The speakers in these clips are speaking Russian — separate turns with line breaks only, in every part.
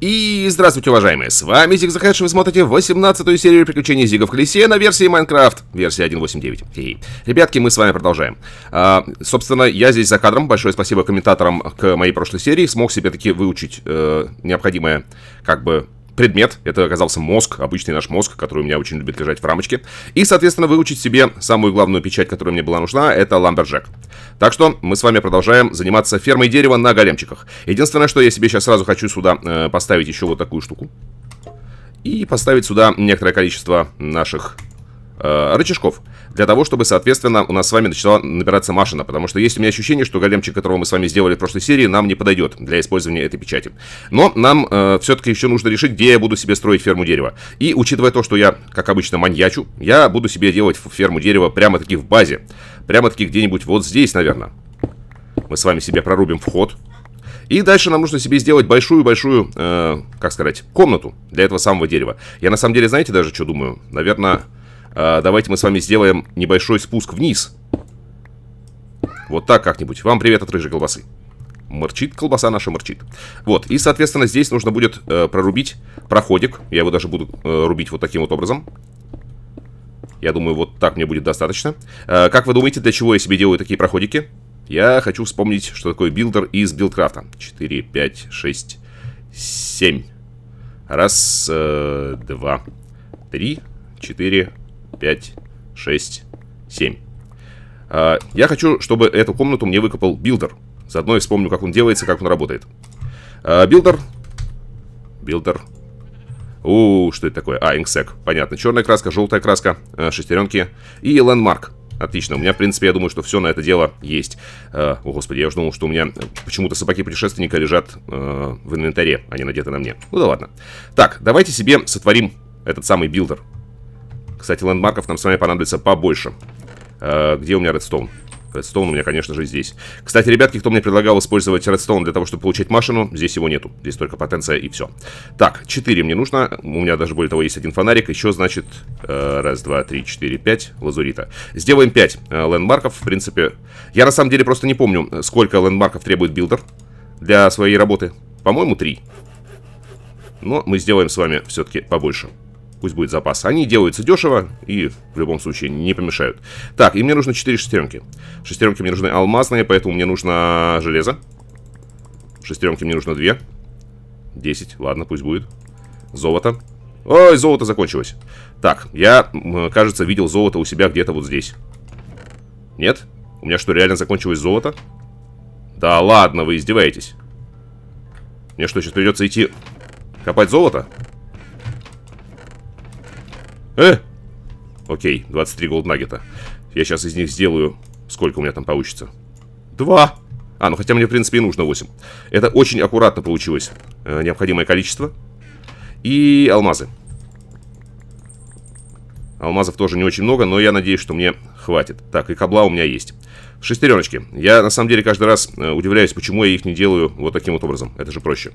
И здравствуйте, уважаемые, с вами Зиг Захедж, вы смотрите 18-ю серию приключений Зига в колесе на версии Minecraft, версия 1.8.9. Хе-хе. Ребятки, мы с вами продолжаем. А, собственно, я здесь за кадром, большое спасибо комментаторам к моей прошлой серии, смог себе таки выучить э, необходимое, как бы, предмет. Это оказался мозг, обычный наш мозг, который у меня очень любит лежать в рамочке. И, соответственно, выучить себе самую главную печать, которая мне была нужна, это lumberjack. Так что мы с вами продолжаем заниматься фермой дерева на големчиках. Единственное, что я себе сейчас сразу хочу сюда э, поставить еще вот такую штуку. И поставить сюда некоторое количество наших э, рычажков для того, чтобы, соответственно, у нас с вами начала набираться машина, потому что есть у меня ощущение, что големчик, которого мы с вами сделали в прошлой серии, нам не подойдет для использования этой печати. Но нам э, все-таки еще нужно решить, где я буду себе строить ферму дерева. И учитывая то, что я, как обычно, маньячу, я буду себе делать ферму дерева прямо-таки в базе. Прямо-таки где-нибудь вот здесь, наверное. Мы с вами себе прорубим вход. И дальше нам нужно себе сделать большую-большую, э, как сказать, комнату для этого самого дерева. Я на самом деле, знаете даже, что думаю? Наверное а, давайте мы с вами сделаем небольшой спуск вниз. Вот так как-нибудь. Вам привет от рыжей колбасы. Морчит, колбаса наша морчит. Вот, и, соответственно, здесь нужно будет э, прорубить проходик. Я его даже буду э, рубить вот таким вот образом. Я думаю, вот так мне будет достаточно. Э, как вы думаете, для чего я себе делаю такие проходики? Я хочу вспомнить, что такое builder из BuildCraft а. 4, 5, 6, 7. Раз, э, два, три, четыре, 5, 6, 7. Я хочу, чтобы эту комнату мне выкопал builder. Заодно я вспомню, как он делается, как он работает. А, builder. Builder. У, что это такое? А, ink sac. Понятно. Черная краска, желтая краска, э, шестеренки и landmark. Отлично. У меня, в принципе, я думаю, что все на это дело есть. Э, о, господи, я уже думал, что у меня почему-то сапоги путешественника лежат в инвентаре, а не надеты на мне. Ну да ладно. Так, давайте себе сотворим этот самый builder. Кстати, landmark ов нам с вами понадобится побольше. Э, где у меня redstone? Redstone у меня, конечно же, здесь. Кстати, ребятки, кто мне предлагал использовать redstone для того, чтобы получить машину, здесь его нету. Здесь только потенция и все. Так, 4 мне нужно. У меня даже, более того, есть один фонарик. Еще, значит, э, раз, два, три, четыре, пять лазурита. Сделаем 5 э, landmark ов, в принципе. Я, на самом деле, просто не помню, сколько landmark ов требует builder для своей работы. По-моему, 3. Но мы сделаем с вами все-таки побольше. Пусть будет запас. Они делаются дешево и в любом случае не помешают. Так, и мне нужно 4 шестеренки. Шестеренки мне нужны алмазные, поэтому мне нужно железо. Шестеренки мне нужно 2. 10, ладно, пусть будет. Золото. Ой, золото закончилось. Так, я, кажется, видел золото у себя где-то вот здесь. Нет? У меня что, реально закончилось золото? Да ладно, вы издеваетесь. Мне что, сейчас придется идти копать золото? Э! Окей, 23 голднаггета. Я сейчас из них сделаю... Сколько у меня там получится? Два! А, ну хотя мне, в принципе, и нужно 8. Это очень аккуратно получилось. Э, необходимое количество. И алмазы. Алмазов тоже не очень много, но я надеюсь, что мне хватит. Так, и кабла у меня есть. Шестереночки. Я, на самом деле, каждый раз э, удивляюсь, почему я их не делаю вот таким вот образом. Это же проще.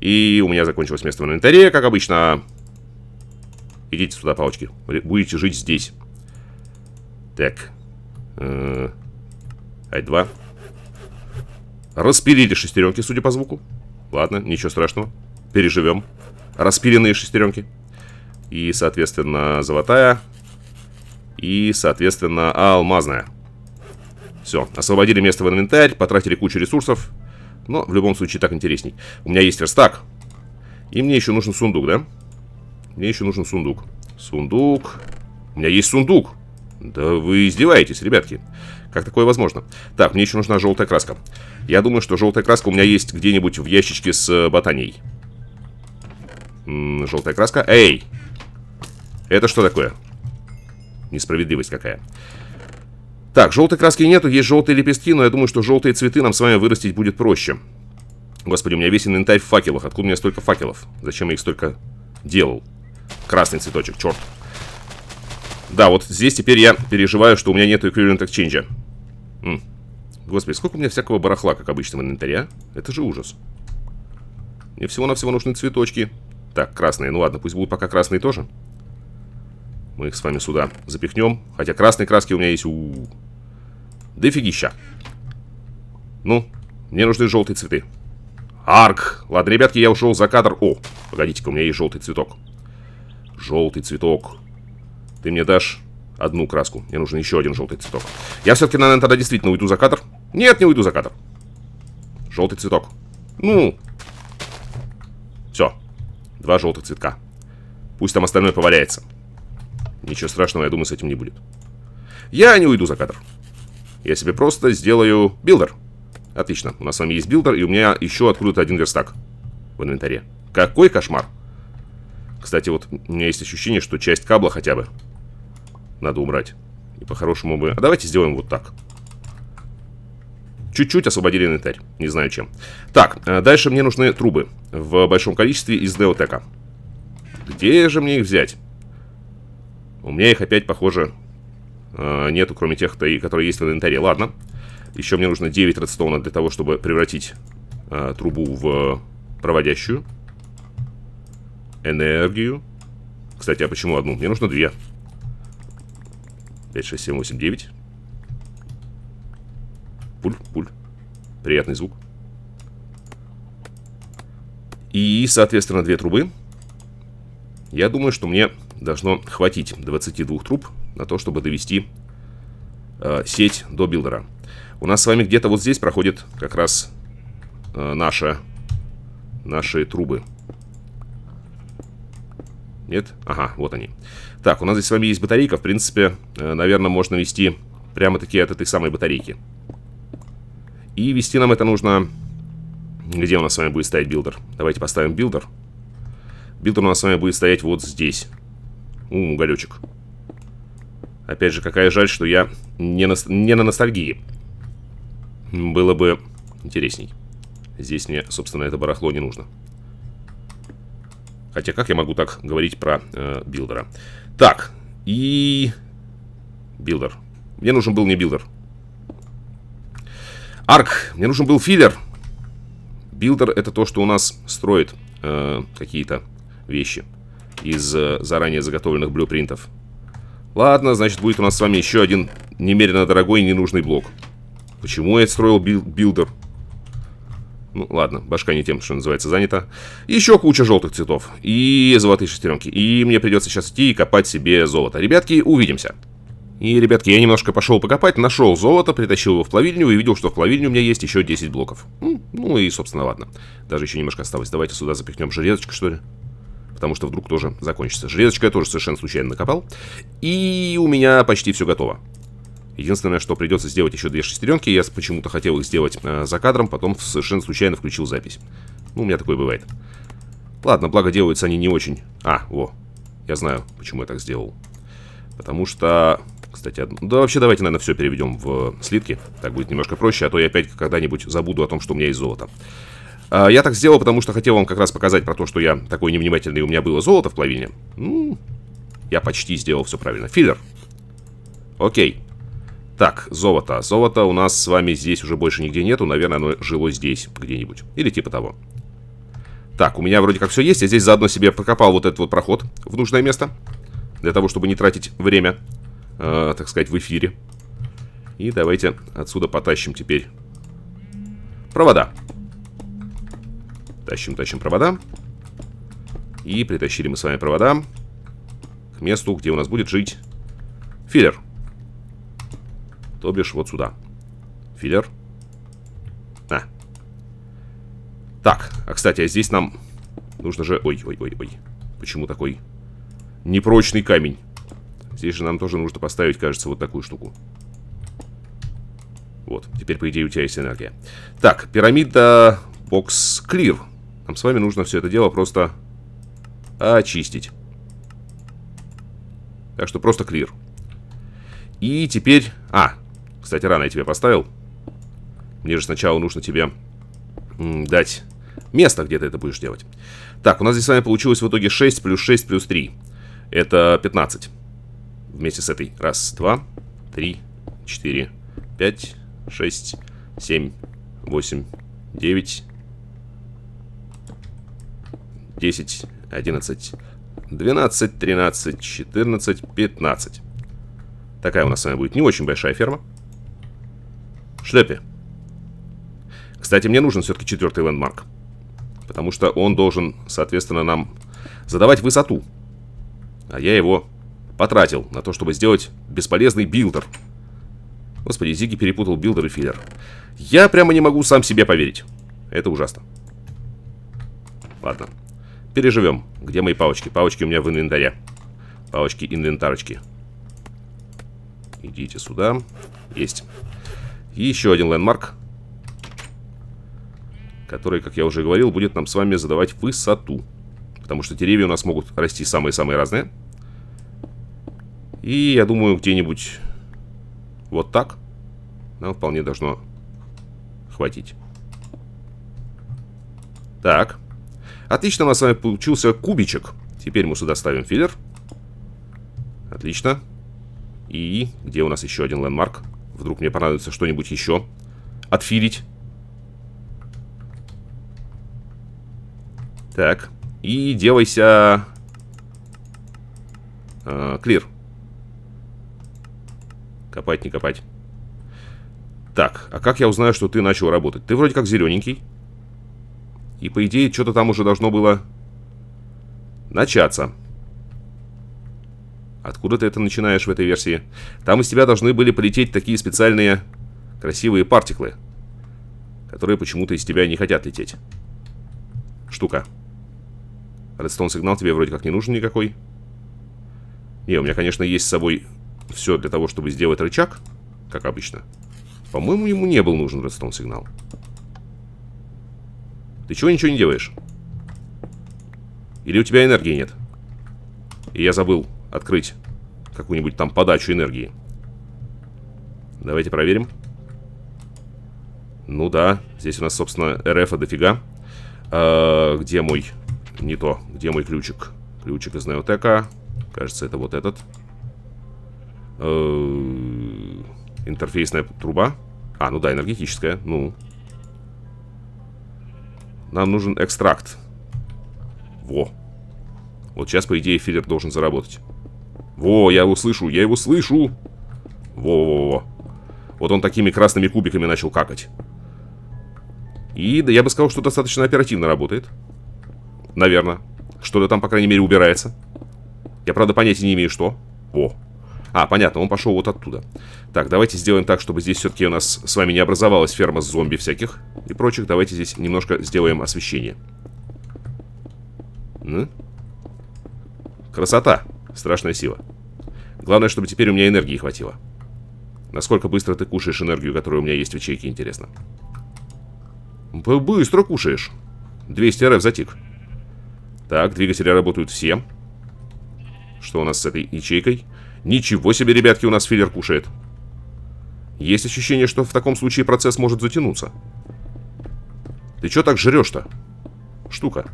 И у меня закончилось место в инвентаре, как обычно. Идите сюда, палочки. Будете жить здесь. Так. Э Ай-2. Распилили шестеренки, судя по звуку. Ладно, ничего страшного. Переживем. Распиленные шестеренки. И, соответственно, золотая. И, соответственно, алмазная. Все, освободили место в инвентарь, потратили кучу ресурсов. Но в любом случае так интересней. У меня есть верстак. И мне еще нужен сундук, да? Мне еще нужен сундук. Сундук. У меня есть сундук. Да вы издеваетесь, ребятки. Как такое возможно? Так, мне еще нужна желтая краска. Я думаю, что желтая краска у меня есть где-нибудь в ящичке с э, -м, желтая краска. Эй! Это что такое? Несправедливость какая. Так, желтой краски нету, есть желтые лепестки, но я думаю, что желтые цветы нам с вами вырастить будет проще. Господи, у меня весь инвентарь в факелах. Откуда у меня столько факелов? Зачем я их столько делал? Красный цветочек, черт. Да, вот здесь теперь я переживаю, что у меня нету Equivalent Exchange. Господи, сколько у меня всякого барахла, как обычно, в инвентаре, а? Это же ужас. Мне всего-навсего нужны цветочки. Так, красные. Ну ладно, пусть будут пока красные тоже. Мы их с вами сюда запихнем. Хотя красные краски у меня есть у... -у, -у. Дофигища. Ну, мне нужны желтые цветы. Арк. Ладно, ребятки, я ушел за кадр. О, погодите-ка, у меня есть желтый цветок. Желтый цветок. Ты мне дашь одну краску. Мне нужен еще один желтый цветок. Я все-таки, наверное, тогда действительно уйду за кадр. Нет, не уйду за кадр. Желтый цветок. Ну. Все. Два желтых цветка. Пусть там остальное поваляется. Ничего страшного, я думаю, с этим не будет. Я не уйду за кадр. Я себе просто сделаю builder. Отлично. У нас с вами есть builder, и у меня еще откуда-то один верстак в инвентаре. Какой кошмар. Кстати, вот у меня есть ощущение, что часть cobble а хотя бы надо убрать. И по-хорошему бы... А давайте сделаем вот так. Чуть-чуть освободили инвентарь. Не знаю чем. Так, э, дальше мне нужны трубы. В большом количестве из Деотека. Где же мне их взять? У меня их опять, похоже, э, нету, кроме тех, которые есть в инвентаре. Ладно. Еще мне нужно 9 редстоуна для того, чтобы превратить э, трубу в проводящую. Энергию. Кстати, а почему одну? Мне нужно две. 5, 6, 7, 8, 9. Пуль, пуль. Приятный звук. И, соответственно, две трубы. Я думаю, что мне должно хватить 22 труб на то, чтобы довести э, сеть до билдера. У нас с вами где-то вот здесь проходит как раз э, наша, наши трубы. Нет? Ага, вот они. Так, у нас здесь с вами есть батарейка. В принципе, э, наверное, можно вести прямо-таки от этой самой батарейки. И вести нам это нужно... Где у нас с вами будет стоять builder? Давайте поставим builder. Builder у нас с вами будет стоять вот здесь. У, уголечек. Опять же, какая жаль, что я не на, не на ностальгии. Было бы интересней. Здесь мне, собственно, это барахло не нужно. Хотя как я могу так говорить про э, builder а? Так, и... Builder. Мне нужен был не builder. Арк. Мне нужен был filler. Builder это то, что у нас строит э, какие-то вещи из э, заранее заготовленных blueprint ов. Ладно, значит будет у нас с вами еще один немерено дорогой ненужный блок. Почему я строил buil- builder? Ну, ладно, башка не тем, что называется, занята. Еще куча желтых цветов. И золотые шестеренки. И мне придется сейчас идти и копать себе золото. Ребятки, увидимся. И, ребятки, я немножко пошел покопать, нашел золото, притащил его в плавильню и увидел, что в плавильне у меня есть еще 10 блоков. Ну и, собственно, ладно. Даже еще немножко осталось. Давайте сюда запихнем железочку, что ли. Потому что вдруг тоже закончится. Железочку я тоже совершенно случайно накопал. И у меня почти все готово. Единственное, что придется сделать еще две шестеренки. Я почему-то хотел их сделать э, за кадром, потом совершенно случайно включил запись. Ну, у меня такое бывает. Ладно, благо делаются они не очень... А, во. Я знаю, почему я так сделал. Потому что... Кстати, од... да вообще давайте, наверное, все переведем в слитки. Так будет немножко проще, а то я опять когда-нибудь забуду о том, что у меня есть золото. А, я так сделал, потому что хотел вам как раз показать про то, что я такой невнимательный, у меня было золото в плавильне. Ну, я почти сделал все правильно. Филлер. Окей. Так, золото. Золото у нас с вами здесь уже больше нигде нету. Наверное, оно жило здесь где-нибудь. Или типа того. Так, у меня вроде как все есть. Я здесь заодно себе покопал вот этот вот проход в нужное место. Для того, чтобы не тратить время, э, так сказать, в эфире. И давайте отсюда потащим теперь провода. Тащим, тащим провода. И притащили мы с вами провода к месту, где у нас будет жить филлер. То бишь вот сюда. Филлер. А. Так, а кстати, а здесь нам нужно же... Ой, ой, ой, ой. Почему такой непрочный камень? Здесь же нам тоже нужно поставить, кажется, вот такую штуку. Вот, теперь, по идее, у тебя есть энергия. Так, пирамида бокс clear. Нам с вами нужно все это дело просто очистить. Так что просто clear. И теперь... А, кстати, рано я тебе поставил. Мне же сначала нужно тебе дать место, где ты это будешь делать. Так, у нас здесь с вами получилось в итоге 6 плюс 6 плюс 3. Это 15. Вместе с этой. Раз, два, три, четыре, пять, шесть, семь, восемь, девять, десять, одиннадцать, двенадцать, тринадцать, четырнадцать, пятнадцать. Такая у нас с вами будет не очень большая ферма. Шлепе. Кстати, мне нужен все-таки четвертый landmark. Потому что он должен, соответственно, нам задавать высоту. А я его потратил на то, чтобы сделать бесполезный builder. Господи, Зиги перепутал builder и filler. Я прямо не могу сам себе поверить. Это ужасно. Ладно. Переживем. Где мои палочки? Палочки у меня в инвентаре. Палочки инвентарочки. Идите сюда. Есть. И еще один лендмарк. Который, как я уже говорил, будет нам с вами задавать высоту. Потому что деревья у нас могут расти самые-самые разные. И я думаю, где-нибудь вот так нам вполне должно хватить. Так. Отлично, у нас с вами получился кубичек. Теперь мы сюда ставим филлер. Отлично. И где у нас еще один лендмарк? Вдруг мне понадобится что-нибудь еще отфилить. Так. И делайся... Э, клир. Копать, не копать. Так, а как я узнаю, что ты начал работать? Ты вроде как зелененький. И по идее, что-то там уже должно было начаться. Откуда ты это начинаешь в этой версии? Там из тебя должны были полететь такие специальные красивые партиклы, которые почему-то из тебя не хотят лететь. Штука. Редстоун сигнал тебе вроде как не нужен никакой. Не, у меня, конечно, есть с собой все для того, чтобы сделать рычаг, как обычно. По-моему, ему не был нужен редстоун сигнал. Ты чего ничего не делаешь? Или у тебя энергии нет? И я забыл открыть какую-нибудь там подачу энергии. Давайте проверим. Ну да, здесь у нас, собственно, РФа дофига. А, где мой... Не то. Где мой ключик? Ключик из Неотека. Кажется, это вот этот. Э, интерфейсная труба. А, ну да, энергетическая. Ну. Нам нужен экстракт. Во. Вот сейчас, по идее, филлер должен заработать. Во, я его слышу, я его слышу. Во-во-во. Вот он такими красными кубиками начал какать. И да, я бы сказал, что достаточно оперативно работает. Наверное. Что-то там, по крайней мере, убирается. Я, правда, понятия не имею, что. Во. А, понятно, он пошел вот оттуда. Так, давайте сделаем так, чтобы здесь все-таки у нас с вами не образовалась ферма с зомби всяких и прочих. Давайте здесь немножко сделаем освещение. Ну? Красота. Страшная сила. Главное, чтобы теперь у меня энергии хватило. Насколько быстро ты кушаешь энергию, которая у меня есть в ячейке, интересно. Быстро кушаешь. 200 РФ затик. Так, двигатели работают все. Что у нас с этой ячейкой? Ничего себе, ребятки, у нас филлер кушает. Есть ощущение, что в таком случае процесс может затянуться. Ты что так жрешь-то? Штука.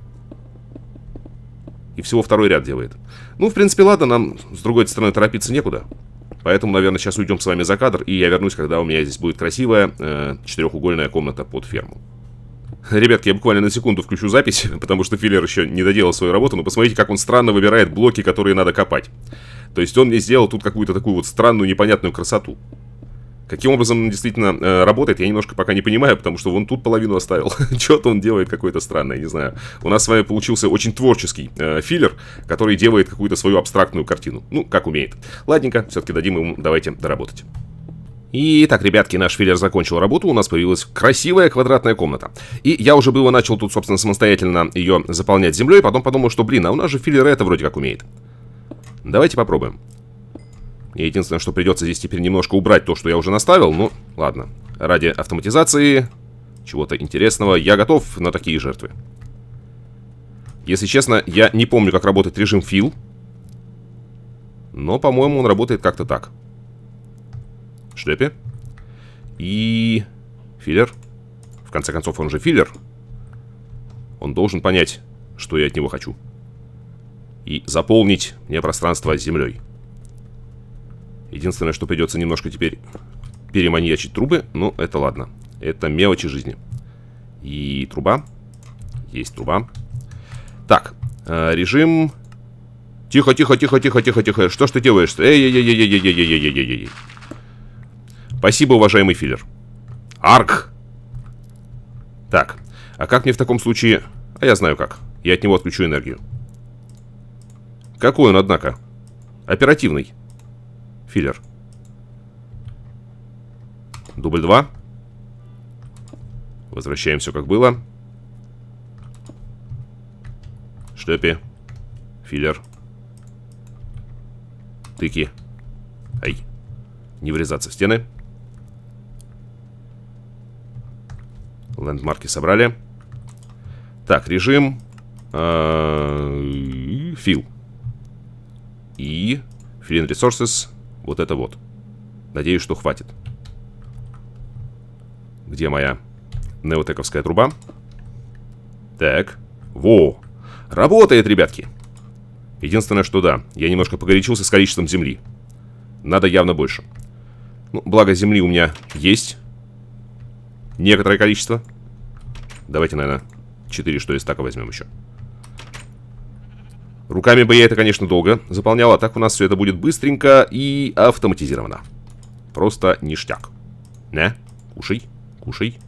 И всего второй ряд делает. Ну, в принципе, ладно, нам с другой стороны торопиться некуда. Поэтому, наверное, сейчас уйдем с вами за кадр, и я вернусь, когда у меня здесь будет красивая э, четырехугольная комната под ферму. Ребятки, я буквально на секунду включу запись, потому что филлер еще не доделал свою работу, но посмотрите, как он странно выбирает блоки, которые надо копать. То есть он мне сделал тут какую-то такую вот странную, непонятную красоту. Каким образом он действительно э, работает, я немножко пока не понимаю, потому что вон тут половину оставил. Что-то он делает какое-то странное, не знаю. У нас с вами получился очень творческий э, филлер, который делает какую-то свою абстрактную картину. Ну, как умеет. Ладненько, все-таки дадим ему, давайте доработать. И так, ребятки, наш филлер закончил работу, у нас появилась красивая квадратная комната. И я уже было начал тут, собственно, самостоятельно ее заполнять землей, потом подумал, что, блин, а у нас же филлер это вроде как умеет. Давайте попробуем. Единственное, что придется здесь теперь немножко убрать то, что я уже наставил. Ну, ладно. Ради автоматизации, чего-то интересного, я готов на такие жертвы. Если честно, я не помню, как работает режим фил. Но, по-моему, он работает как-то так. Шлепе. И... Филлер. В конце концов, он же филлер. Он должен понять, что я от него хочу и заполнить мне пространство землей. Единственное, что придется немножко теперь переманьячить трубы, но это ладно. Это мелочи жизни. И труба. Есть труба. Так, э, режим... Тихо, тихо, тихо, тихо, тихо, тихо. Что ж ты делаешь? эй эй эй эй эй эй эй эй эй эй Спасибо, уважаемый филлер. Арк! Так, а как мне в таком случае А я знаю как. Я от него отключу энергию. Какой он, однако? Оперативный. Филлер. Дубль 2. Возвращаем все как было. Шлепи. Филлер. Тыки. Ай. Не врезаться в стены. Лендмарки собрали. Так, режим. Э, фил. И Fill Resources. Вот это вот. Надеюсь, что хватит. Где моя неотековская труба? Так. Во! Работает, ребятки! Единственное, что да, я немножко погорячился с количеством земли. Надо явно больше. Ну, благо земли у меня есть. Некоторое количество. Давайте, наверное, 4 что из стака возьмем еще. Руками бы я это, конечно, долго заполнял, а так у нас все это будет быстренько и автоматизировано. Просто ништяк. Не? Кушай, кушай,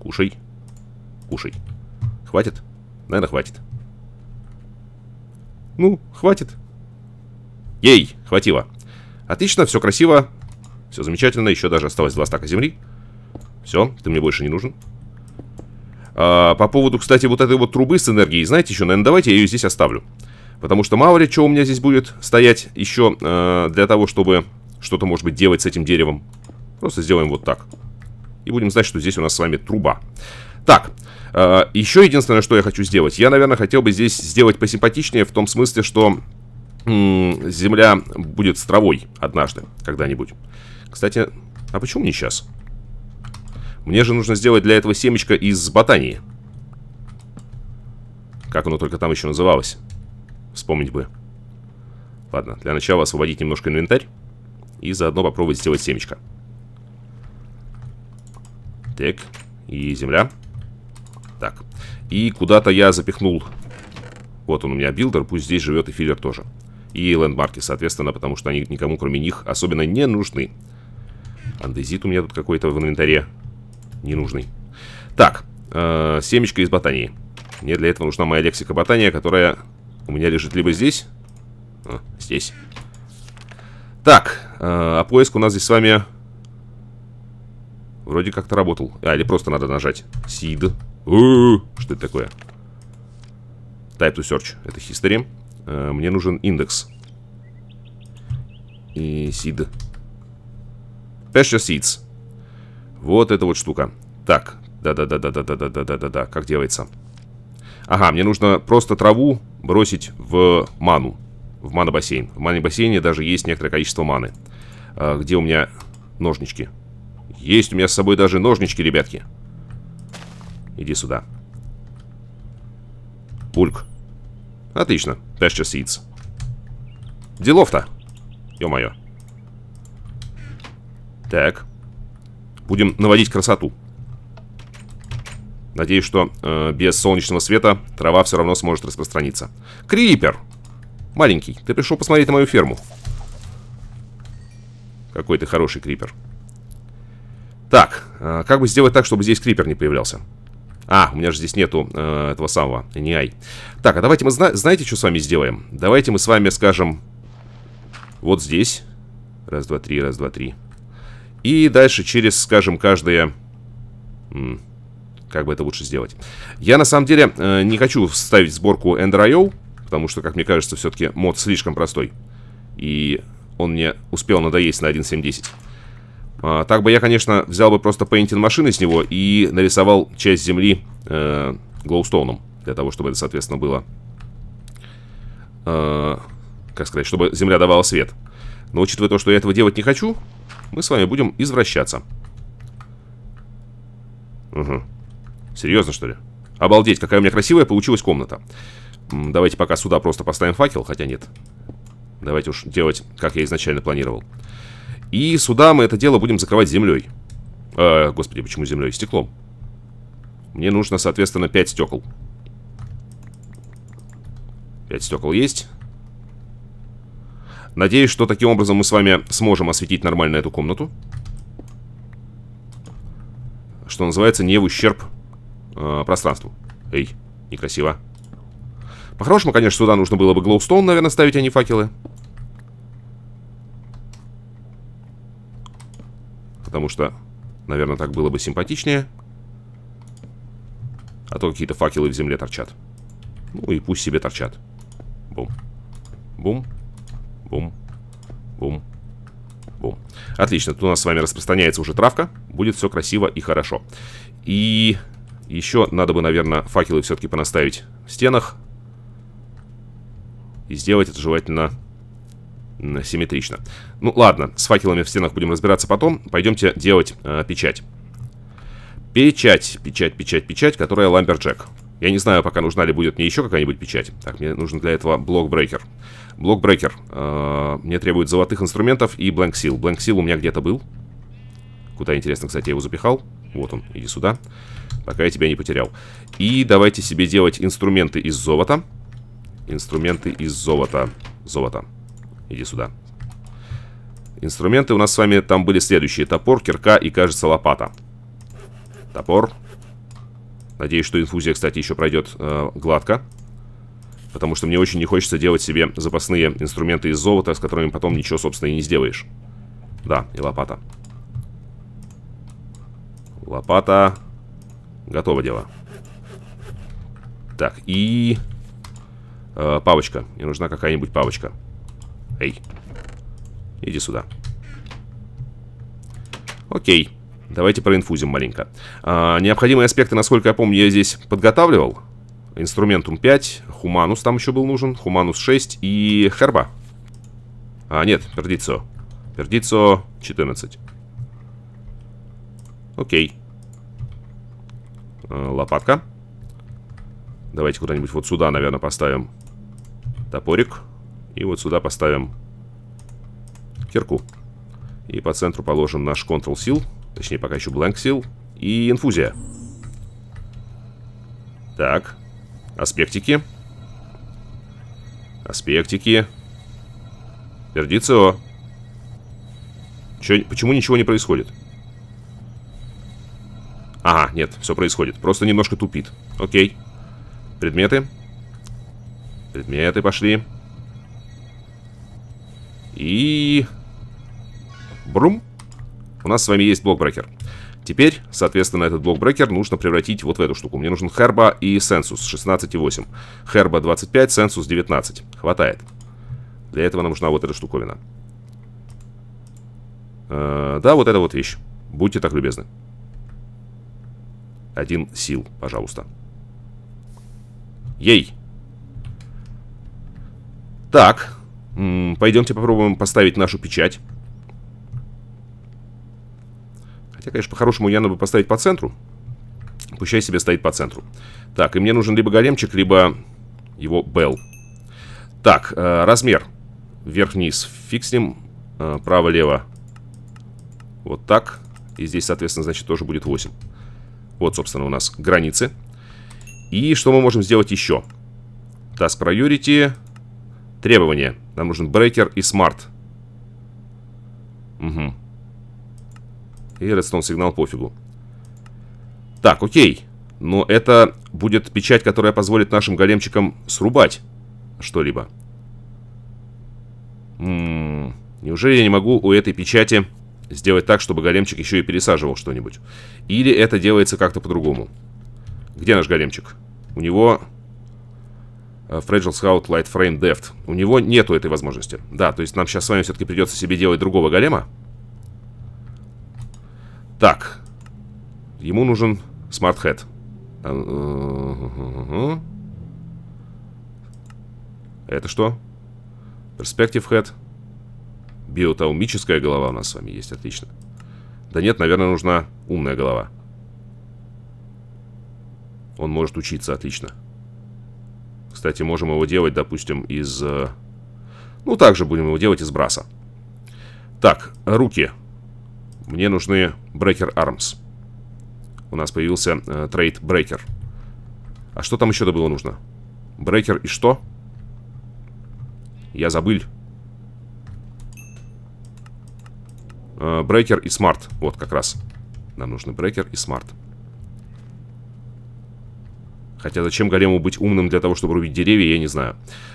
кушай, кушай. Хватит? Наверное, хватит. Ну, хватит. Ей, хватило. Отлично, все красиво. Все замечательно. Еще даже осталось два стака земли. Все, ты мне больше не нужен. А, по поводу, кстати, вот этой вот трубы с энергией, знаете еще, наверное, давайте я ее здесь оставлю. Потому что мало ли, что у меня здесь будет стоять еще э, для того, чтобы что-то, может быть, делать с этим деревом. Просто сделаем вот так. И будем знать, что здесь у нас с вами труба. Так, э, еще единственное, что я хочу сделать. Я, наверное, хотел бы здесь сделать посимпатичнее, в том смысле, что земля будет с травой однажды, когда-нибудь. Кстати, а почему не сейчас? Мне же нужно сделать для этого семечко из ботании. Как оно только там еще называлось? Вспомнить бы. Ладно, для начала освободить немножко инвентарь. И заодно попробовать сделать семечко. Так, и земля. Так, и куда-то я запихнул... Вот он у меня builder, пусть здесь живет и filler тоже. И landmark и, соответственно, потому что они никому, кроме них, особенно не нужны. Андезит у меня тут какой-то в инвентаре ненужный. Так, э, семечко из Botania и. Мне для этого нужна моя Lexica Botania, которая у меня лежит либо здесь, а, здесь. Так, э, а поиск у нас здесь с вами вроде как-то работал. А, или просто надо нажать seed. Что это такое? Type to search. Это history. Э, мне нужен индекс. И seed. Pasture seeds. Вот эта вот штука. Так, да-да-да-да-да-да-да-да-да. Как делается? Ага, мне нужно просто траву бросить в ману. В мана-бассейн. В мане-бассейне даже есть некоторое количество маны. А, где у меня ножнички? Есть у меня с собой даже ножнички, ребятки. Иди сюда. Пульк. Отлично. Pasture Seeds. Делов-то. Ё-моё. Так. Будем наводить красоту. Надеюсь, что э, без солнечного света трава все равно сможет распространиться. Крипер! Маленький, ты пришел посмотреть на мою ферму. Какой ты хороший крипер. Так, э, как бы сделать так, чтобы здесь крипер не появлялся? А, у меня же здесь нету э, этого самого, не ай. Так, а давайте мы, зна знаете, что с вами сделаем? Давайте мы с вами скажем вот здесь. Раз, два, три, раз, два, три. И дальше через, скажем, каждые... Как бы это лучше сделать? Я, на самом деле, э, не хочу ставить сборку Ender.io, потому что, как мне кажется, все-таки мод слишком простой. И он мне успел надоесть на 1.7.10. А, так бы я, конечно, взял бы просто Painting машины с него и нарисовал часть земли э, глоустоуном. Для того, чтобы это, соответственно, было... Э, как сказать, чтобы земля давала свет. Но учитывая то, что я этого делать не хочу, мы с вами будем извращаться. Угу. Серьезно, что ли? Обалдеть, какая у меня красивая получилась комната. Давайте пока сюда просто поставим факел, хотя нет. Давайте уж делать, как я изначально планировал. И сюда мы это дело будем закрывать землей. Э, господи, почему землей? Стеклом. Мне нужно, соответственно, 5 стекол. 5 стекол есть. Надеюсь, что таким образом мы с вами сможем осветить нормально эту комнату. Что называется, не в ущерб э, пространству. Эй, некрасиво. По-хорошему, конечно, сюда нужно было бы глоустоун, наверное, ставить, а не факелы. Потому что, наверное, так было бы симпатичнее. А то какие-то факелы в земле торчат. Ну и пусть себе торчат. Бум. Бум. Бум. Бум. Бум. Отлично, тут у нас с вами распространяется уже травка. Будет все красиво и хорошо. И еще надо бы, наверное, факелы все-таки понаставить в стенах. И сделать это желательно симметрично. Ну, ладно, с факелами в стенах будем разбираться потом. Пойдемте делать э, печать. Печать, печать, печать, печать, которая lumberjack. Я не знаю, пока нужна ли будет мне еще какая-нибудь печать. Так, мне нужен для этого block breaker. Блокбрейкер. Э, мне требует золотых инструментов и. Blank Seal у меня где-то был. Куда, интересно, кстати, я его запихал. Вот он, иди сюда. Пока я тебя не потерял. И давайте себе делать инструменты из золота. Инструменты из золота. Золото. Иди сюда. Инструменты у нас с вами там были следующие. Топор, кирка и, кажется, лопата. Топор. Надеюсь, что инфузия, кстати, еще пройдет э, гладко. Потому что мне очень не хочется делать себе запасные инструменты из золота, с которыми потом ничего, собственно, и не сделаешь. Да, и лопата. Лопата. Готово дело. Так, и... Э, павочка. Мне нужна какая-нибудь павочка. Эй. Иди сюда. Окей. Давайте проинфузим маленько. А, необходимые аспекты, насколько я помню, я здесь подготавливал. Инструментум 5, Хуманус там еще был нужен, Хуманус 6 и Херба. А, нет, Пердицо. Пердицо 14. Окей. А, лопатка. Давайте куда-нибудь вот сюда, наверное, поставим топорик. И вот сюда поставим кирку. И по центру положим наш Control Seal. Точнее, пока еще Blank Seal. И инфузия. Так. Аспектики. Аспектики. Пердицио. Че, почему ничего не происходит? Ага, нет, все происходит. Просто немножко тупит. Окей. Предметы. Предметы пошли. И... Брум. У нас с вами есть блокбрекер. Теперь, соответственно, этот блокбрекер нужно превратить вот в эту штуку. Мне нужен Херба и Сенсус 16,8. Херба 25, Сенсус 19. Хватает. Для этого нам нужна вот эта штуковина. Э, да, вот эта вот вещь. Будьте так любезны. Один сил, пожалуйста. Ей! Так, пойдемте попробуем поставить нашу печать. Хотя, конечно, по-хорошему я надо бы поставить по центру. Пущай себе стоит по центру. Так, и мне нужен либо големчик, либо его Белл. Так, э, размер. Вверх-вниз. Ним. Э, Право-лево. Вот так. И здесь, соответственно, значит, тоже будет 8. Вот, собственно, у нас границы. И что мы можем сделать еще? Task Priority. Требования. Нам нужен Breaker и Smart. Угу. И Redstone сигнал пофигу. Так, окей. Но это будет печать, которая позволит нашим големчикам срубать что-либо. М-м, неужели я не могу у этой печати сделать так, чтобы големчик еще и пересаживал что-нибудь? Или это делается как-то по-другому? Где наш големчик? У него... Uh, Fragile Scout Light Frame Deft. У него нету этой возможности. Да, то есть нам сейчас с вами все-таки придется себе делать другого голема. Так. Ему нужен Smart Head. Это что? Perspective Head. Биотаумическая голова у нас с вами есть, отлично. Да нет, наверное, нужна умная голова. Он может учиться, отлично. Кстати, можем его делать, допустим, из... Э, ну, также будем его делать из браса. Так, руки. Мне нужны Breaker Arms. У нас появился э, трейд Breaker. А что там еще-то было нужно? Breaker и что? Я забыл. Э, Breaker и Smart. Вот как раз. Нам нужны Breaker и Smart. Хотя зачем голему быть умным для того, чтобы рубить деревья, я не знаю.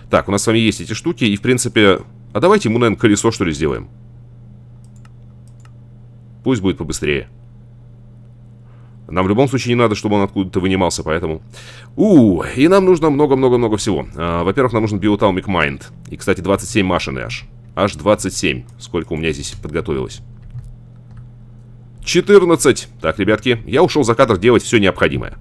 Так, у нас с вами есть эти штуки, и в принципе... А давайте ему, наверное, колесо, что ли, сделаем. Пусть будет побыстрее. Нам в любом случае не надо, чтобы он откуда-то вынимался, поэтому... У, и нам нужно много-много-много всего. А, Во-первых, нам нужен Biotalmic Mind. И, кстати, 27 машины аж. Аж 27. Сколько у меня здесь подготовилось. 14. Так, ребятки, я ушел за кадр делать все необходимое.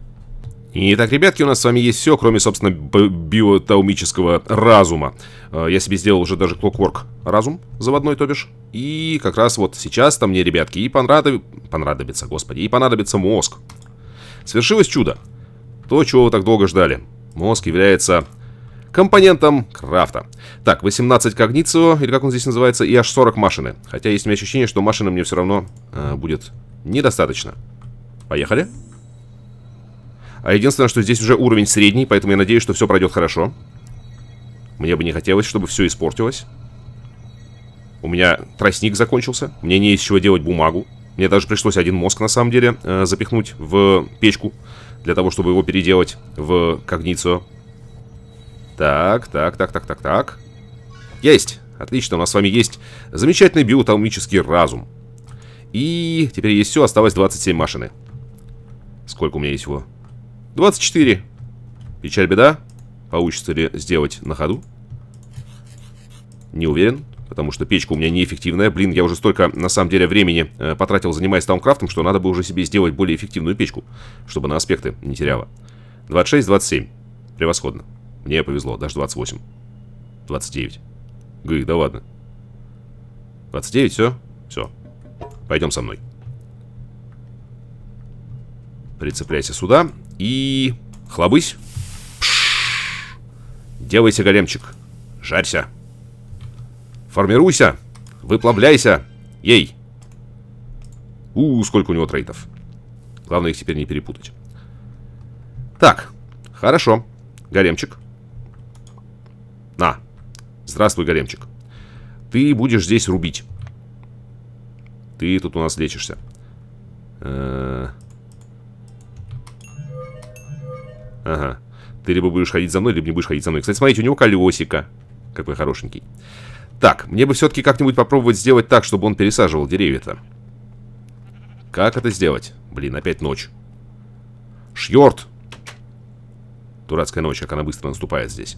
Итак, ребятки, у нас с вами есть все, кроме, собственно, биотаумического разума. А, я себе сделал уже даже Clockwork разум заводной, то бишь. И как раз вот сейчас-то мне, ребятки, и понрадов... понадобится, господи, и понадобится мозг. Свершилось чудо. То, чего вы так долго ждали. Мозг является компонентом крафта. Так, 18 когницио, или как он здесь называется, и аж 40 машины. Хотя есть у меня ощущение, что машины мне все равно э, будет недостаточно. Поехали. А единственное, что здесь уже уровень средний, поэтому я надеюсь, что все пройдет хорошо. Мне бы не хотелось, чтобы все испортилось. У меня тростник закончился. Мне не из чего делать бумагу. Мне даже пришлось один мозг, на самом деле, э, запихнуть в печку. Для того, чтобы его переделать в когницию. Так, так, так, так, так, так. Есть. Отлично, у нас с вами есть замечательный биоталмический разум. И теперь есть все, осталось 27 машины. Сколько у меня есть его? 24. Печаль беда. Получится ли сделать на ходу? Не уверен, потому что печка у меня неэффективная. Блин, я уже столько, на самом деле, времени э, потратил, занимаясь таункрафтом, что надо бы уже себе сделать более эффективную печку, чтобы на аспекты не теряла. 26, 27. Превосходно. Мне повезло, даже 28. 29. Гы, да ладно. 29, все? Все. Пойдем со мной. Прицепляйся сюда. И... Хлобысь. Пш. Делайся, големчик. Жарься. Формируйся. Выплавляйся. Ей. У, -у сколько у него трейтов. Главное их теперь не перепутать. Так. Хорошо. Големчик. На. Здравствуй, големчик. Ты будешь здесь рубить. Ты тут у нас лечишься. Э -э Ага. Ты либо будешь ходить за мной, либо не будешь ходить за мной. Кстати, смотрите, у него колесико. Какой хорошенький. Так, мне бы все-таки как-нибудь попробовать сделать так, чтобы он пересаживал деревья-то. Как это сделать? Блин, опять ночь. Шьорт! Дурацкая ночь, как она быстро наступает здесь.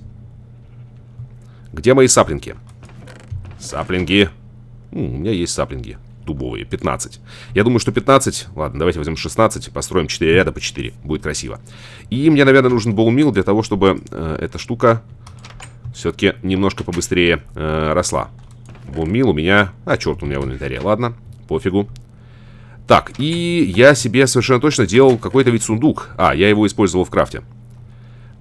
Где мои саплинги? Саплинги. у меня есть саплинги дубовые. 15. Я думаю, что 15... Ладно, давайте возьмем 16, построим 4 ряда по 4. Будет красиво. И мне, наверное, нужен боулмил для того, чтобы э, эта штука все-таки немножко побыстрее э, росла. Боулмил у меня... А, черт, у меня в инвентаре. Ладно, пофигу. Так, и я себе совершенно точно делал какой-то ведь сундук. А, я его использовал в крафте.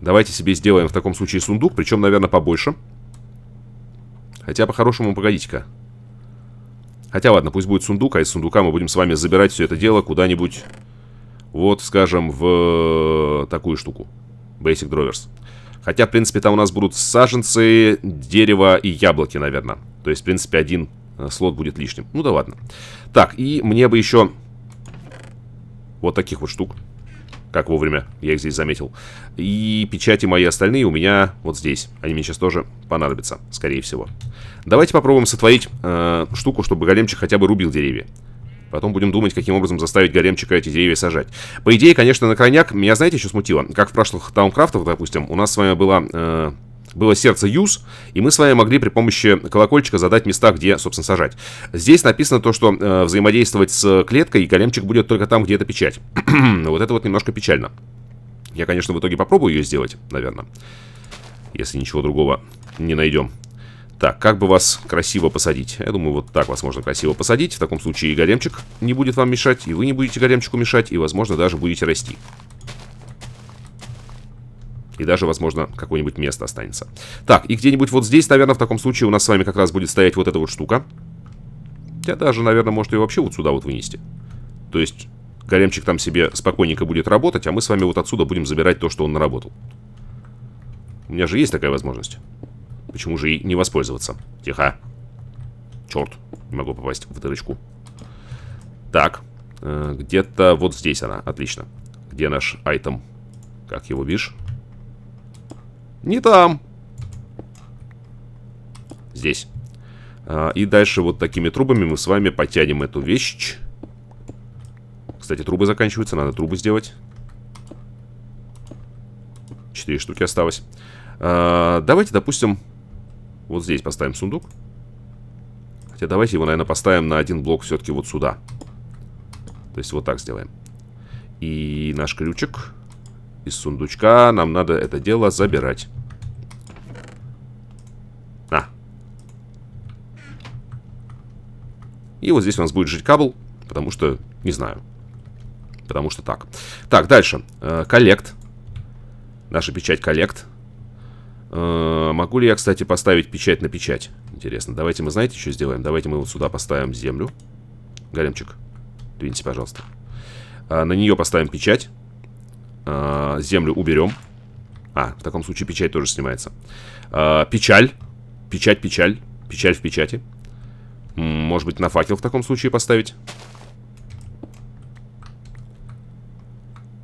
Давайте себе сделаем в таком случае сундук, причем, наверное, побольше. Хотя, по-хорошему, погодите-ка. Хотя ладно, пусть будет сундук, а из сундука мы будем с вами забирать все это дело куда-нибудь, вот, скажем, в такую штуку. Basic Drovers. Хотя, в принципе, там у нас будут саженцы, дерево и яблоки, наверное. То есть, в принципе, один э, слот будет лишним. Ну да ладно. Так, и мне бы еще вот таких вот штук. Как вовремя, я их здесь заметил. И печати мои остальные у меня вот здесь. Они мне сейчас тоже понадобятся, скорее всего. Давайте попробуем сотворить э, штуку, чтобы големчик хотя бы рубил деревья. Потом будем думать, каким образом заставить големчика эти деревья сажать. По идее, конечно, на крайняк меня, знаете, еще смутило? Как в прошлых таункрафтах, допустим, у нас с вами было... Э, было сердце use, и мы с вами могли при помощи колокольчика задать места, где, собственно, сажать. Здесь написано то, что э, взаимодействовать с клеткой, и големчик будет только там, где это печать. вот это вот немножко печально. Я, конечно, в итоге попробую ее сделать, наверное. Если ничего другого не найдем. Так, как бы вас красиво посадить? Я думаю, вот так вас можно красиво посадить. В таком случае и големчик не будет вам мешать, и вы не будете големчику мешать, и, возможно, даже будете расти. И даже, возможно, какое-нибудь место останется. Так, и где-нибудь вот здесь, наверное, в таком случае у нас с вами как раз будет стоять вот эта вот штука. Я даже, наверное, может ее вообще вот сюда вот вынести. То есть, големчик там себе спокойненько будет работать, а мы с вами вот отсюда будем забирать то, что он наработал. У меня же есть такая возможность. Почему же и не воспользоваться? Тихо. Черт, не могу попасть в дырочку. Так, э, где-то вот здесь она, отлично. Где наш айтем? Как его видишь? Не там. Здесь. А, и дальше вот такими трубами мы с вами потянем эту вещь. Кстати, трубы заканчиваются, надо трубы сделать. Четыре штуки осталось. А, давайте, допустим, вот здесь поставим сундук. Хотя давайте его, наверное, поставим на один блок все-таки вот сюда. То есть вот так сделаем. И наш ключик из сундучка. Нам надо это дело забирать. И вот здесь у нас будет жить кабл, потому что, не знаю. Потому что так. Так, дальше. Коллект. Наша печать коллект. Э, могу ли я, кстати, поставить печать на печать? Интересно. Давайте мы, знаете, что сделаем? Давайте мы вот сюда поставим землю. Големчик, двиньте, пожалуйста. А, на нее поставим печать. Землю уберем. А, в таком случае печать тоже снимается. Печаль. Печать, печаль. Печаль в печати. Может быть, на факел в таком случае поставить.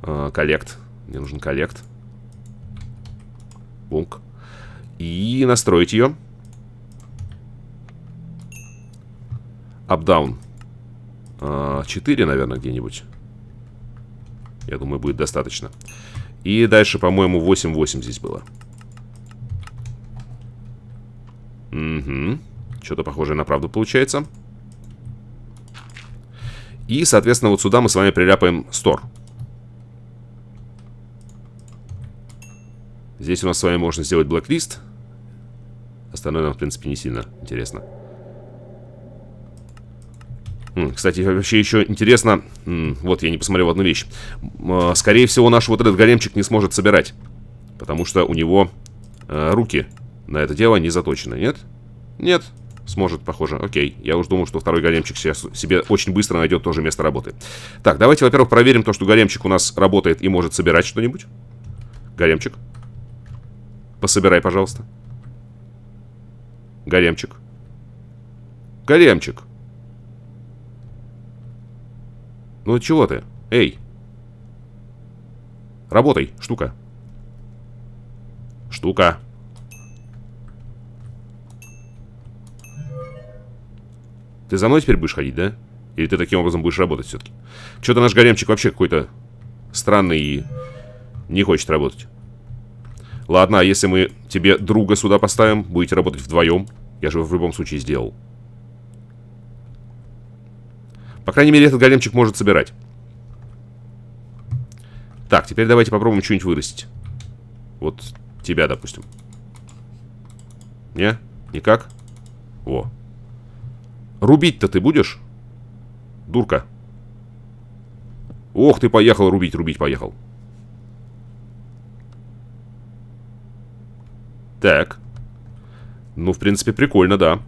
А, коллект. Мне нужен коллект. Бунк. И настроить ее. Up-down. 4, наверное, где-нибудь. Я думаю, будет достаточно. И дальше, по-моему, 8-8 здесь было. Угу. Что-то похожее на правду получается. И, соответственно, вот сюда мы с вами приляпаем стор. Здесь у нас с вами можно сделать blacklist. Остальное нам, в принципе, не сильно интересно. Кстати, вообще еще интересно, вот я не посмотрел одну вещь. А, скорее всего, наш вот этот големчик не сможет собирать. Потому что у него э, руки на это дело не заточены, нет? Нет, сможет, похоже. Окей, я уж думал, что второй големчик себе очень быстро найдет тоже место работы. Так, давайте, во-первых, проверим то, что големчик у нас работает и может собирать что-нибудь. Големчик. Пособирай, пожалуйста. Големчик. Големчик. Ну чего ты? Эй! Работай, штука. Штука. Ты за мной теперь будешь ходить, да? Или ты таким образом будешь работать все-таки? Что-то наш гаремчик вообще какой-то странный и не хочет работать. Ладно, а если мы тебе друга сюда поставим, будете работать вдвоем? Я же в любом случае сделал. По крайней мере, этот големчик может собирать. Так, теперь давайте попробуем что-нибудь вырастить. Вот тебя, допустим. Не? Никак? Во. Рубить-то ты будешь? Дурка. Ох, ты поехал рубить, рубить поехал. Так. Ну, в принципе, прикольно, да.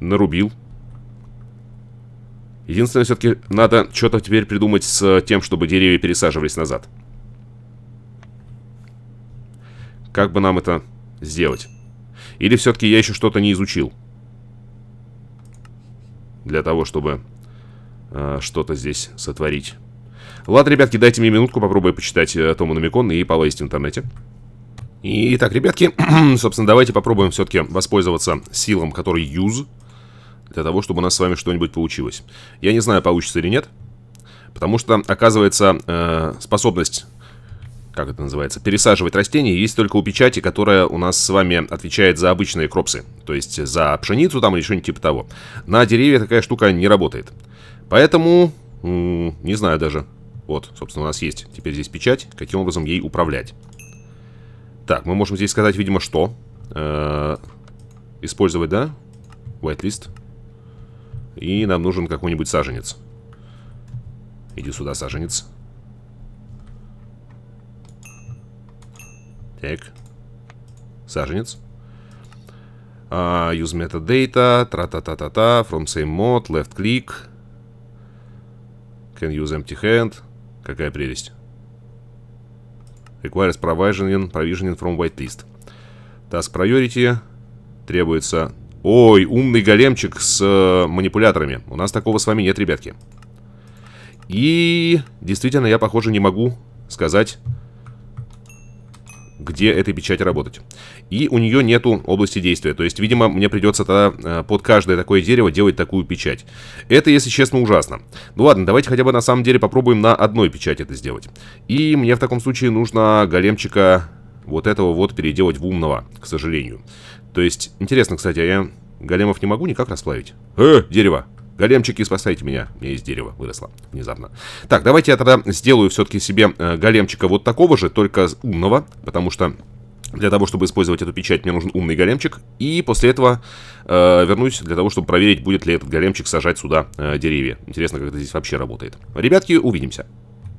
Нарубил. Единственное, все-таки надо что-то теперь придумать с тем, чтобы деревья пересаживались назад. Как бы нам это сделать? Или все-таки я еще что-то не изучил? Для того, чтобы э, что-то здесь сотворить. Ладно, ребятки, дайте мне минутку, попробую почитать э, Тому Номикон и полазить в интернете. Итак, ребятки, собственно, давайте попробуем все-таки воспользоваться силом, который use для того, чтобы у нас с вами что-нибудь получилось. Я не знаю, получится или нет, потому что, оказывается, э, способность, как это называется, пересаживать растения есть только у печати, которая у нас с вами отвечает за обычные кропсы, то есть за пшеницу там или что-нибудь типа того. На деревья такая штука не работает. Поэтому, не знаю даже. Вот, собственно, у нас есть теперь здесь печать, каким образом ей управлять. Так, мы можем здесь сказать, видимо, что. Э -э использовать, да? Whitelist. И нам нужен какой-нибудь саженец. Иди сюда, саженец. Так. Саженец. Uh, use metadata, тра-та-та-та-та, from same mod, left click. Can use empty hand. Какая прелесть. Requires provisioning, provisioning from whitelist. Task priority. Требуется Ой, умный големчик с э, манипуляторами. У нас такого с вами нет, ребятки. И действительно, я, похоже, не могу сказать, где этой печати работать. И у нее нету области действия. То есть, видимо, мне придется тогда э, под каждое такое дерево делать такую печать. Это, если честно, ужасно. Ну ладно, давайте хотя бы на самом деле попробуем на одной печати это сделать. И мне в таком случае нужно големчика вот этого вот переделать в умного, к сожалению. То есть, интересно, кстати, а я големов не могу никак расплавить? Э, дерево! Големчики, спасайте меня. У меня есть дерево, выросло внезапно. Так, давайте я тогда сделаю все-таки себе э, големчика вот такого же, только умного, потому что для того, чтобы использовать эту печать, мне нужен умный големчик. И после этого э, вернусь для того, чтобы проверить, будет ли этот големчик сажать сюда э, деревья. Интересно, как это здесь вообще работает. Ребятки, увидимся.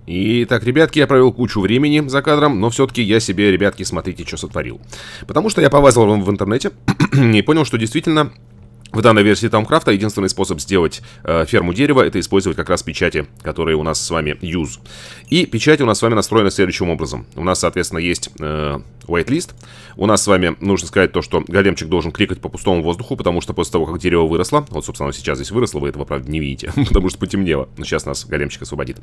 Итак, ребятки, я провел кучу времени за кадром, но все-таки я себе, ребятки, смотрите, что сотворил. Потому что я повазил в интернете и понял, что действительно в данной версии Тамкрафта единственный способ сделать э, ферму дерева это использовать как раз печати, которые у нас с вами use. И печати у нас с вами настроены следующим образом. У нас, соответственно, есть э, whitelist. У нас с вами нужно сказать то, что големчик должен кликать по пустому воздуху, потому что после того, как дерево выросло, вот, собственно, сейчас здесь выросло, вы этого, правда, не видите, потому что потемнело. Но сейчас нас големчик освободит.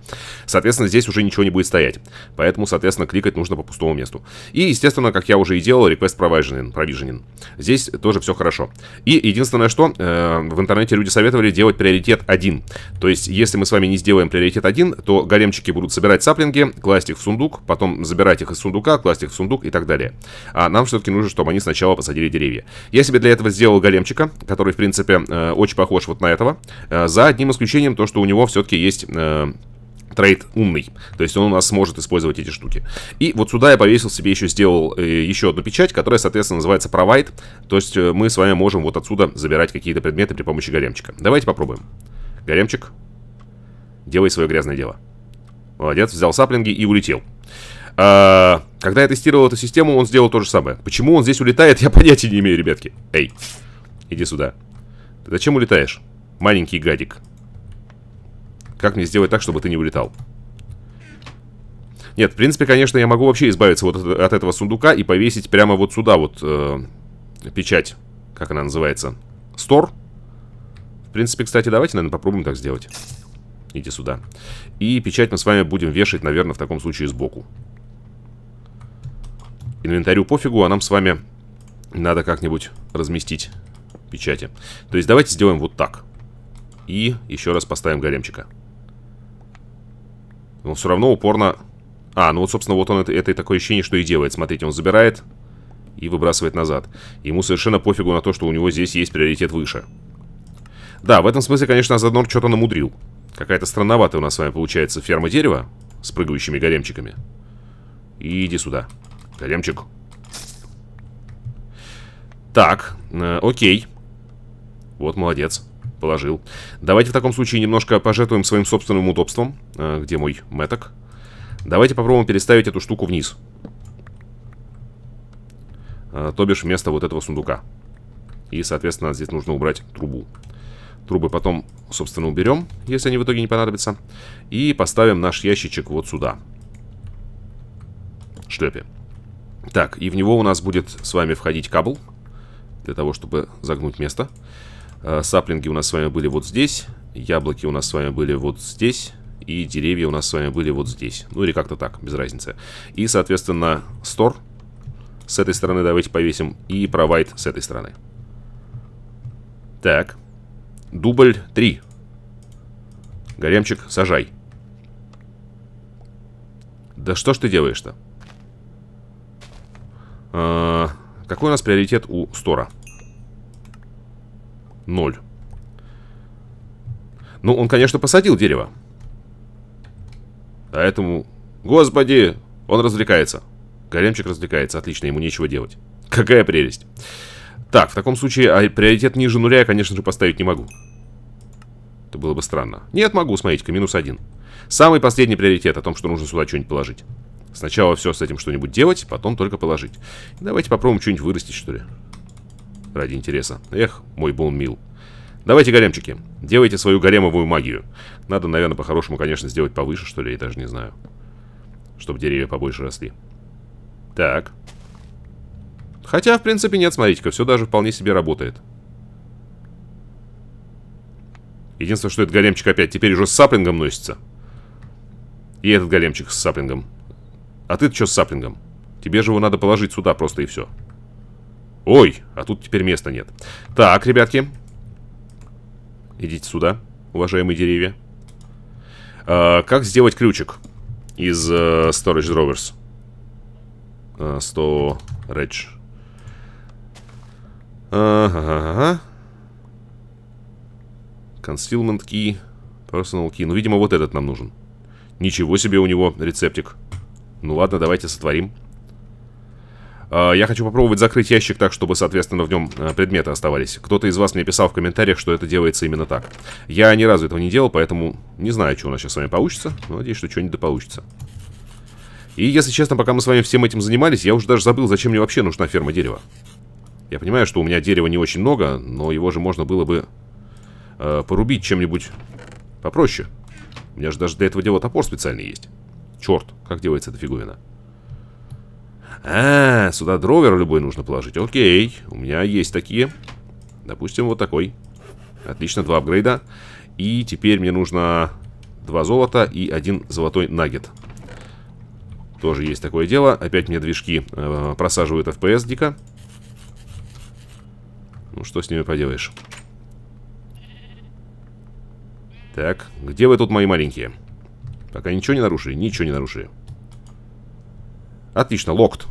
Соответственно, здесь уже ничего не будет стоять. Поэтому, соответственно, кликать нужно по пустому месту. И, естественно, как я уже и делал, request provisioning. provisioning. Здесь тоже все хорошо. И единственное, что э, в интернете люди советовали делать приоритет 1. То есть, если мы с вами не сделаем приоритет 1, то големчики будут собирать саплинги, класть их в сундук, потом забирать их из сундука, класть их в сундук и так далее. А нам все-таки нужно, чтобы они сначала посадили деревья. Я себе для этого сделал големчика, который, в принципе, э, очень похож вот на этого. Э, за одним исключением, то, что у него все-таки есть э, трейд умный. То есть он у нас сможет использовать эти штуки. И вот сюда я повесил себе еще, сделал э, еще одну печать, которая, соответственно, называется Provide. То есть э, мы с вами можем вот отсюда забирать какие-то предметы при помощи големчика. Давайте попробуем. Големчик, делай свое грязное дело. Молодец, взял саплинги и улетел. А, когда я тестировал эту систему, он сделал то же самое. Почему он здесь улетает, я понятия не имею, ребятки. Эй, иди сюда. Ты зачем улетаешь? Маленький гадик. Как мне сделать так, чтобы ты не улетал? Нет, в принципе, конечно, я могу вообще избавиться вот от, этого сундука и повесить прямо вот сюда вот э, печать. Как она называется? Стор. В принципе, кстати, давайте, наверное, попробуем так сделать. Иди сюда. И печать мы с вами будем вешать, наверное, в таком случае сбоку. Инвентарю пофигу, а нам с вами надо как-нибудь разместить печати. То есть давайте сделаем вот так. И еще раз поставим големчика. Но все равно упорно... А, ну вот, собственно, вот он это, это такое ощущение, что и делает. Смотрите, он забирает и выбрасывает назад. Ему совершенно пофигу на то, что у него здесь есть приоритет выше. Да, в этом смысле, конечно, Азаднор что-то намудрил. Какая-то странноватая у нас с вами получается ферма дерева с прыгающими големчиками. И иди сюда. Големчик. Так, э, окей. Вот, молодец. Положил. Давайте в таком случае немножко пожертвуем своим собственным удобством. Э, где мой меток? Давайте попробуем переставить эту штуку вниз. Э, то бишь вместо вот этого сундука. И, соответственно, здесь нужно убрать трубу. Трубы потом, собственно, уберем, если они в итоге не понадобятся. И поставим наш ящичек вот сюда. Шлепе. Так, и в него у нас будет с вами входить кабл. Для того, чтобы загнуть место. Э, саплинги у нас с вами были вот здесь. Яблоки у нас с вами были вот здесь. И деревья у нас с вами были вот здесь. Ну или как-то так, без разницы. И, соответственно, стор с этой стороны давайте повесим. И провайд с этой стороны. Так. Дубль 3. Горемчик, сажай. Да что ж ты делаешь-то? А, какой у нас приоритет у стора? Ноль. Ну, он, конечно, посадил дерево. Поэтому... Господи! Он развлекается. Горемчик развлекается. Отлично, ему нечего делать. Какая прелесть. Так, в таком случае, а приоритет ниже нуля я, конечно же, поставить не могу. Это было бы странно. Нет, могу, смотрите-ка, минус один. Самый последний приоритет о том, что нужно сюда что-нибудь положить. Сначала все с этим что-нибудь делать, потом только положить. Давайте попробуем что-нибудь вырастить, что ли. Ради интереса. Эх, мой боунмил. Давайте, гаремчики, делайте свою гаремовую магию. Надо, наверное, по-хорошему, конечно, сделать повыше, что ли, я даже не знаю. Чтобы деревья побольше росли. Так. Хотя, в принципе, нет, смотрите-ка, все даже вполне себе работает. Единственное, что этот големчик опять теперь уже с саплингом носится. И этот големчик с саплингом. А ты что с саплингом? Тебе же его надо положить сюда просто и все. Ой, а тут теперь места нет. Так, ребятки. Идите сюда, уважаемые деревья. А, как сделать ключик из uh, Storage Drawers? Uh, 100 Reg. Ага. Concealment Key. Personal Key. Ну, видимо, вот этот нам нужен. Ничего себе у него рецептик. Ну ладно, давайте сотворим. А, я хочу попробовать закрыть ящик так, чтобы, соответственно, в нем а, предметы оставались. Кто-то из вас мне писал в комментариях, что это делается именно так. Я ни разу этого не делал, поэтому не знаю, что у нас сейчас с вами получится. Но надеюсь, что что-нибудь да получится. И, если честно, пока мы с вами всем этим занимались, я уже даже забыл, зачем мне вообще нужна ферма дерева. Я понимаю, что у меня дерева не очень много, но его же можно было бы э, порубить чем-нибудь попроще. У меня же даже для этого дела топор специальный есть. Черт, как делается эта фиговина? А, сюда дровер любой нужно положить. Окей, у меня есть такие. Допустим, вот такой. Отлично, два апгрейда. И теперь мне нужно два золота и один золотой нагет. Тоже есть такое дело. Опять мне движки э, просаживают FPS дико. Ну, что с ними поделаешь? Так, где вы тут, мои маленькие? Пока ничего не нарушили? Ничего не нарушили. Отлично, локт.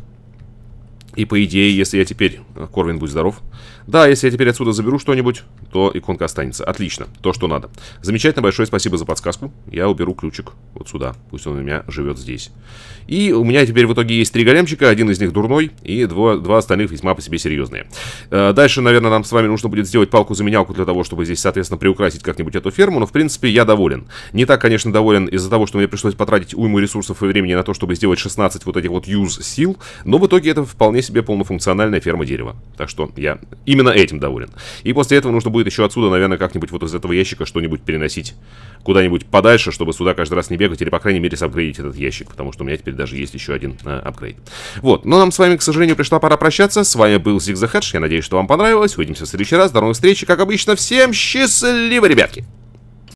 И по идее, если я теперь... Корвин, будь здоров. Да, если я теперь отсюда заберу что-нибудь, то иконка останется. Отлично, то, что надо. Замечательно, большое спасибо за подсказку. Я уберу ключик вот сюда. Пусть он у меня живет здесь. И у меня теперь в итоге есть три големчика. Один из них дурной, и два, два остальных весьма по себе серьезные. Э, дальше, наверное, нам с вами нужно будет сделать палку-заменялку для того, чтобы здесь, соответственно, приукрасить как-нибудь эту ферму. Но, в принципе, я доволен. Не так, конечно, доволен из-за того, что мне пришлось потратить уйму ресурсов и времени на то, чтобы сделать 16 вот этих вот юз сил. Но в итоге это вполне себе полнофункциональная ферма дерева. Так что я именно этим доволен. И после этого нужно будет еще отсюда, наверное, как-нибудь вот из этого ящика что-нибудь переносить куда-нибудь подальше, чтобы сюда каждый раз не бегать или, по крайней мере, сапгрейдить этот ящик, потому что у меня теперь даже есть еще один э, апгрейд. Вот, но нам с вами, к сожалению, пришла пора прощаться. С вами был Hedge, я надеюсь, что вам понравилось. Увидимся в следующий раз, до новых встреч, как обычно, всем счастливо, ребятки!